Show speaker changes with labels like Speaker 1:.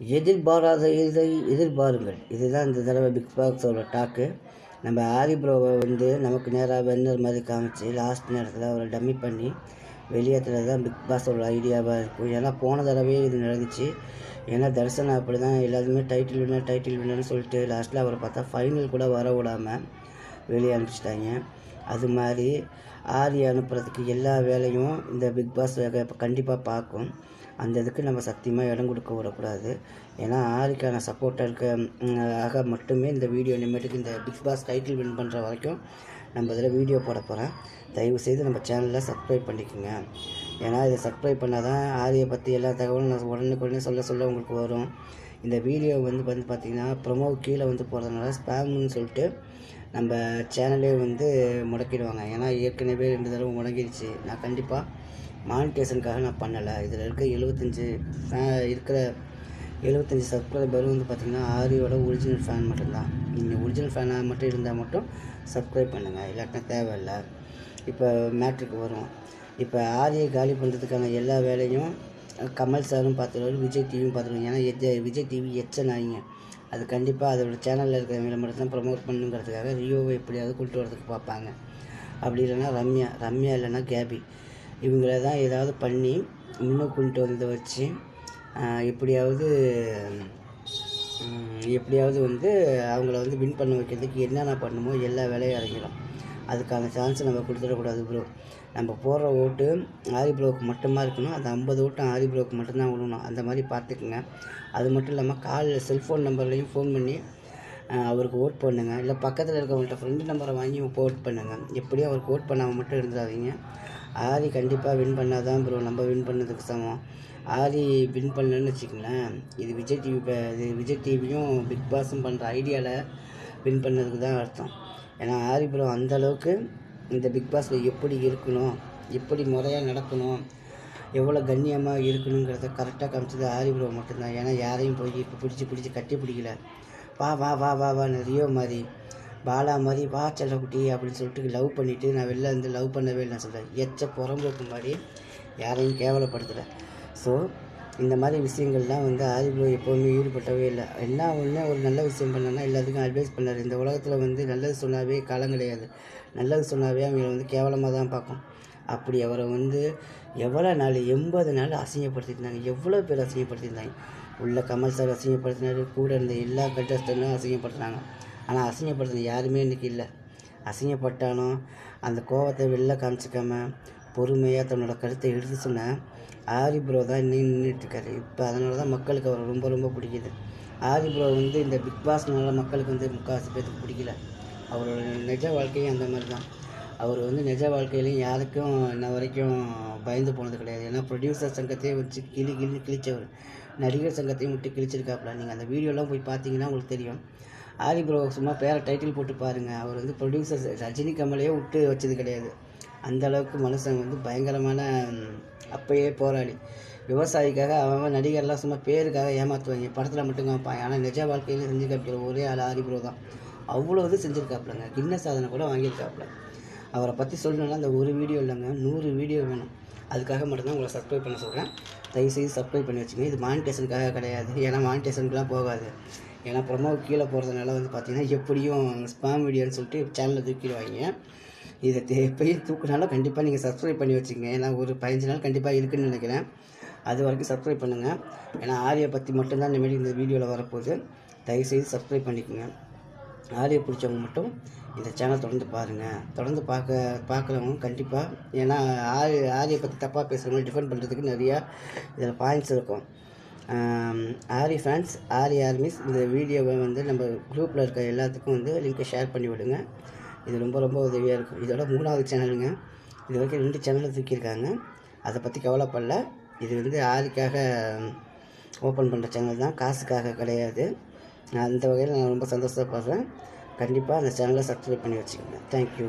Speaker 1: எதிர்பாராத இதை எதிர்பாருங்கள். இதுதான் இந்த தடவை பிக் பாக்ஸோட டாக்கு நம்ம ஆரி ப்ரோவை வந்து நமக்கு நேராக வென்னர் மாதிரி காமிச்சு லாஸ்ட் நேரத்தில் அவரை டம்மி பண்ணி வெளியேற்றுறது தான் பிக் பாஸோட ஐடியாவாக இருக்கும். ஏன்னா போன தடவையே இது நடந்துச்சு. ஏன்னா தர்சனா அப்படி தான் எல்லாருமே டைட்டில் வின்னர் டைட்டில் வின்னர்னு சொல்லிட்டு லாஸ்ட்டில் அவரை பார்த்தா ஃபைனல் கூட வர விடாமல் வெளியே அனுப்பிச்சிட்டாங்க. அது மாதிரி ஆரி அனுப்புறதுக்கு எல்லா வேலையும் இந்த பிக் பாஸ் கண்டிப்பாக பார்க்கும். அந்த இதுக்கு நம்ம சத்தியமாக இடம் கொடுக்க விடக்கூடாது. ஏன்னா ஆரிக்கான சப்போர்ட்டருக்கு ஆக மட்டுமே இந்த வீடியோ இனிமேட்டுக்கு இந்த பிக் பாஸ் டைட்டில் வின் பண்ணுற வரைக்கும் நம்ம இதில் வீடியோ போட போகிறேன் தயவு செய்து நம்ம சேனலில் சப்ஸ்கிரைப் பண்ணிக்கோங்க. ஏன்னா இதை சப்ஸ்கிரைப் பண்ணால் தான் ஆரியை பற்றி எல்லா தகவலும் நான் உடனுக்குடனே சொல்ல சொல்ல உங்களுக்கு வரும். இந்த வீடியோ வந்து வந்து பார்த்திங்கன்னா ப்ரொமோ கீழே வந்து போகிறதுனால ஸ்பேம்னு சொல்லிட்டு நம்ம சேனலே வந்து முடக்கிடுவாங்க. ஏன்னா ஏற்கனவே ரெண்டு தடவை முடங்கிடுச்சு நான் கண்டிப்பாக மானிட்டேஷனுக்காக நான் பண்ணலை. இதில் இருக்க எழுபத்தஞ்சி ஃபே இருக்கிற எழுபத்தஞ்சி சப்ஸ்கிரைபரும் வந்து பார்த்திங்கன்னா ஆரியோட ஒரிஜினல் ஃபேன் மட்டும்தான். நீங்கள் ஒரிஜினல் ஃபேனாக மட்டும் இருந்தால் மட்டும் சப்ஸ்கிரைப் பண்ணுங்கள் இல்லாட்டினா தேவையில்லை. இப்போ மேட்ருக்கு வரும். இப்போ ஆரியை காலி பண்ணுறதுக்கான எல்லா வேலையும் கமல் சாரும் பார்த்துருவாரு விஜய் டிவியும் பார்த்துருவாங்க ஏன்னா எஜ விஜய் டிவி எச்ச ஆகிங்க அது கண்டிப்பாக அதோட சேனலில் இருக்கிறவங்களை மட்டும்தான் ப்ரமோட் பண்ணுங்கிறதுக்காக ரியோவை எப்படியாவது கூப்பிட்டு வரதுக்கு பார்ப்பாங்க. அப்படி இல்லைன்னா ரம்யா ரம்யா இல்லைன்னா கேபி. இவங்கள தான் ஏதாவது பண்ணி இன்னும் கொண்டு வந்து வச்சு எப்படியாவது எப்படியாவது வந்து அவங்கள வந்து வின் பண்ண வைக்கிறதுக்கு என்னென்ன பண்ணுமோ எல்லா வேலையும் இறங்கிடும் அதுக்கான சான்ஸை நம்ம கொடுத்துடக்கூடாது ப்ரோ நம்ம போடுற ஓட்டு ஆரி ப்ரோவுக்கு மட்டுமா இருக்கணும்? அந்த ஐம்பது ஓட்டும் ஆரி ப்ரோவுக்கு மட்டும்தான் விடணும் அந்த மாதிரி பார்த்துக்குங்க. அது மட்டும் இல்லாமல் காலில் செல்ஃபோன் நம்பர்லேயும் ஃபோன் பண்ணி அவருக்கு ஓட் பண்ணுங்கள் இல்லை பக்கத்தில் இருக்கவங்கள்ட்ட ஃப்ரெண்டு நம்பரை வாங்கி ஓட் பண்ணுங்கள் எப்படியும் அவருக்கு ஓட் பண்ணாமல் மட்டும் இருந்துடாதீங்க ஆரி கண்டிப்பாக வின் பண்ணால் தான் ப்ரோ நம்ம வின் பண்ணதுக்கு சமம். ஆரி வின் பண்ணலன்னு வச்சுக்கங்களேன் இது விஜய் டிவி இது விஜய் டிவியும் பிக் பாஸும் பண்ணுற ஐடியாவில் வின் பண்ணதுக்கு தான் அர்த்தம். ஏன்னா ஆரி ப்ரோ அந்தளவுக்கு இந்த பிக் பாஸில் எப்படி இருக்கணும் எப்படி முறையாக நடக்கணும் எவ்வளோ கண்ணியமாக இருக்கணுங்கிறத கரெக்டாக காமிச்சது ஆரி ப்ரோ மட்டும்தான். ஏன்னா யாரையும் போய் இப்போ பிடிச்சி பிடிச்சி கட்டி பிடிக்கல. வா வா வா வா வா ரியோ மாதிரி. பாலா மாதிரி வா செல்லக்குட்டி அப்படின்னு சொல்லிட்டு லவ் பண்ணிவிட்டு நான் வெளில இருந்து லவ் பண்ணவே இல்லை சொல்கிறேன் எச்ச புறம்போக்கு மாதிரி யாரையும் கேவலப்படுத்தலை. ஸோ இந்த மாதிரி விஷயங்கள்லாம் வந்து ஆதி ப்ரோ எப்போவுமே ஈடுபட்டவே இல்லை. என்ன ஒன்று ஒரு நல்ல விஷயம் பண்ணனா எல்லாத்துக்கும் அட்வைஸ் பண்ணார். இந்த உலகத்தில் வந்து நல்லது சொன்னாவே காலம் கிடையாது. நல்லது சொன்னாவே அவங்கள வந்து கேவலமாக தான் பார்க்கும். அப்படி அவரை வந்து எவ்வளோ நாள் எண்பது நாள் அசிங்கப்படுத்திருந்தாங்க எவ்வளோ பேர் அசிங்கப்படுத்தியிருந்தாங்க. உள்ள கமல் சார் அசிங்கப்படுத்தினார். கூட இருந்த எல்லா கண்டஸ்டனும் அசிங்கப்படுத்தினாங்க. ஆனால் அசிங்கப்படுத்தின யாருமே இன்றைக்கி இல்லை. அசிங்கப்பட்டாலும் அந்த கோவத்தை வெளில காமிச்சிக்காம பொறுமையாக தன்னோட கருத்தை எடுத்து சொன்ன ஆரி ப்ரோ தான் நின்றுட்டுருக்காரு இப்போ அதனால தான் மக்களுக்கு அவர் ரொம்ப ரொம்ப பிடிக்குது. ஆரி ப்ரோ வந்து இந்த பிக் பாஸ்னால மக்களுக்கு வந்து முக்கால்வாசி பேருக்கு பிடிக்கல. அவரோட நிஜ வாழ்க்கையும் அந்த மாதிரி தான். அவர் வந்து நிஜ வாழ்க்கையிலையும் யாருக்கும் இன்ன வரைக்கும் பயந்து போனது கிடையாது. ஏன்னா ப்ரொடியூசர் சங்கத்தையே வச்சு கிளி கிளி கிழிச்சவர். நடிகர் சங்கத்தையும் விட்டு கிழிச்சிருக்காப்புல நீங்கள் அந்த வீடியோலாம் போய் பார்த்தீங்கன்னா உங்களுக்கு தெரியும். ஆரி ப்ரோ சும்மா பேரை டைட்டில் போட்டு பாருங்கள் அவர் வந்து ப்ரொடியூசர் ரஜினி கமலையே விட்டு வச்சது கிடையாது. அந்த அளவுக்கு மனுஷன் வந்து பயங்கரமான அப்பயே போராடி விவசாயிக்காக அவன் நடிகர்லாம் சும்மா பேருக்காக ஏமாற்றுவாங்க படத்தில் மட்டும் காமிப்பாங்க ஆனால் நிஜ வாழ்க்கையில் செஞ்சு காமிக்கிற ஒரே ஆள் ஆரிபுரோ தான். அவ்வளோ இது செஞ்சுருக்காப்புலங்க. கின்ன சாதனை கூட வாங்கியிருக்காப்புல. அவரை பற்றி சொல்லணும்னா அந்த ஒரு வீடியோ இல்லைங்க. நூறு வீடியோ வேணும். அதுக்காக மட்டும்தான் உங்களை சப்ஸ்கிரைப் பண்ண சொல்கிறேன் தயவுசெய்து சப்ஸ்கிரைப் பண்ணி வச்சுங்க. இது மானிட்டேஷனுக்காக கிடையாது. ஏன்னா மானிட்டேஷனுக்குலாம் போகாது. ஏன்னா ப்ரொமோ கீழே போகிறதுனால வந்து பார்த்திங்கன்னா எப்படியும் ஸ்பாம் வீடியோன்னு சொல்லிட்டு சேனலில் தூக்கிடுவாங்க. இதை எப்பயும் தூக்குனாலும் கண்டிப்பாக நீங்கள் சப்ஸ்கிரைப் பண்ணி வச்சுங்க ஏன்னா ஒரு பதினஞ்சு நாள் கண்டிப்பாக இருக்குதுன்னு நினைக்கிறேன். அது வரைக்கும் சப்ஸ்கிரைப் பண்ணுங்கள் ஏன்னா ஆரியை பற்றி மட்டும்தான் இந்தமாரி இந்த வீடியோவில் வரப்போகுது. தயவுசெய்து சப்ஸ்கிரைப் பண்ணிக்கோங்க. ஆரியை பிடிச்சவங்க மட்டும் இந்த சேனல் தொடர்ந்து பாருங்கள் தொடர்ந்து பார்க்க பார்க்குறவங்க கண்டிப்பாக ஏன்னா ஆரி ஆரியை பற்றி தப்பாக பேசுகிறவங்க டிஃபெண்ட் பண்ணுறதுக்கு நிறையா இதில் பாயிண்ட்ஸ் இருக்கும். ஆரி ஃபேன்ஸ் ஆரி ஆர்மிஸ் இந்த வீடியோவை வந்து நம்ம குரூப்பில் இருக்க எல்லாத்துக்கும் வந்து லிங்க்கை ஷேர் பண்ணி விடுங்க இது ரொம்ப ரொம்ப உதவியாக இருக்கும். இதோட மூணாவது சேனலுங்க. இது வரைக்கும் ரெண்டு சேனலில் தூக்கியிருக்காங்க. அதை பற்றி கவலைப்படல. இது வந்து ஆரிக்காக ஓப்பன் பண்ணுற சேனல் தான். காசுக்காக கிடையாது. நான் அந்த வகையில் நான் ரொம்ப சந்தோஷப்படுறேன். கண்டிப்பாக அந்த சேனலை சப்ஸ்கிரைப் பண்ணி வச்சுக்கோங்க. தேங்க்யூ